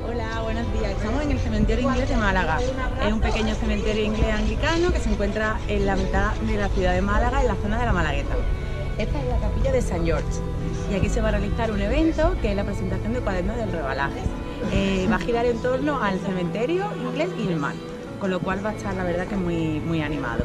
Hola, buenos días. Estamos en el cementerio inglés de Málaga. Es un pequeño cementerio inglés anglicano que se encuentra en la mitad de la ciudad de Málaga, en la zona de la Malagueta. Esta es la capilla de San George y aquí se va a realizar un evento que es la presentación de cuadernos del rebalaje. Eh, va a girar en torno al cementerio inglés y el mar, con lo cual va a estar la verdad que muy, muy animado.